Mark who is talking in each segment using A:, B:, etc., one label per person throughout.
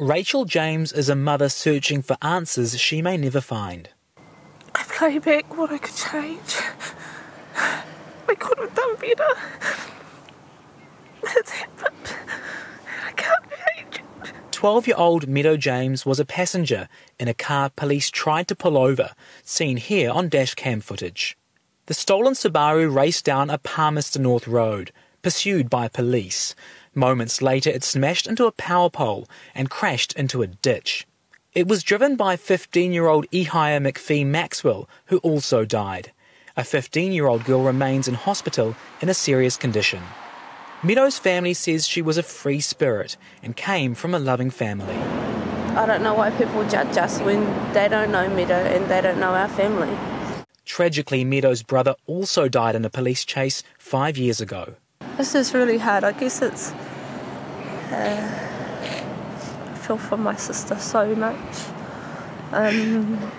A: Rachel James is a mother searching for answers she may never find.
B: I play back what I could change. We could have done better. It's happened. I can't change it.
A: 12 year old Meadow James was a passenger in a car police tried to pull over, seen here on dash cam footage. The stolen Subaru raced down a Palmerston North road, pursued by police. Moments later, it smashed into a power pole and crashed into a ditch. It was driven by 15 year old Ihaia McPhee Maxwell, who also died. A 15 year old girl remains in hospital in a serious condition. Meadow's family says she was a free spirit and came from a loving family.
B: I don't know why people judge us when they don't know Meadow and they don't know our family.
A: Tragically, Meadow's brother also died in a police chase five years ago.
B: This is really hard. I guess it's. Uh, I feel for my sister so much. Um,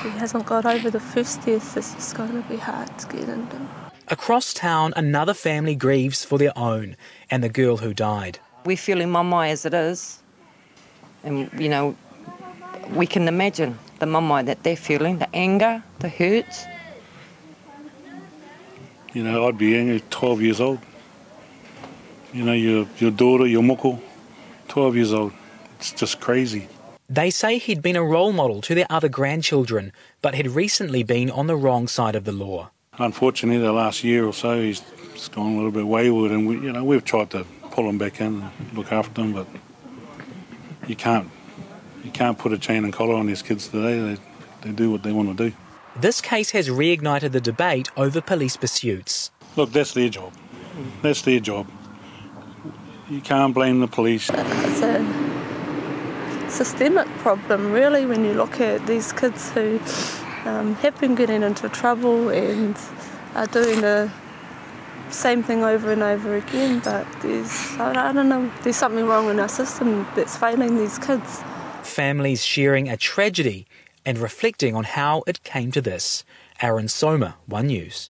B: she hasn't got over the first death. This is going to be hard to get into.
A: Across town, another family grieves for their own and the girl who died.
C: We feel in mamae as it is. And, you know, we can imagine the mamae that they're feeling, the anger, the hurt.
D: You know, I'd be angry, 12 years old. You know, your, your daughter, your moko, 12 years old. It's just crazy.
A: They say he'd been a role model to their other grandchildren, but had recently been on the wrong side of the law.
D: Unfortunately, the last year or so, he's gone a little bit wayward, and we, you know, we've tried to pull him back in and look after him, but you can't. You can't put a chain and collar on these kids today. They, they do what they want to do.
A: This case has reignited the debate over police pursuits.
D: Look, that's their job. That's their job. You can't blame the police.
B: It's a systemic problem, really, when you look at these kids who um, have been getting into trouble and are doing the same thing over and over again. But there's, I I don't know, there's something wrong in our system that's failing these kids.
A: Families sharing a tragedy and reflecting on how it came to this. Aaron Soma, One News.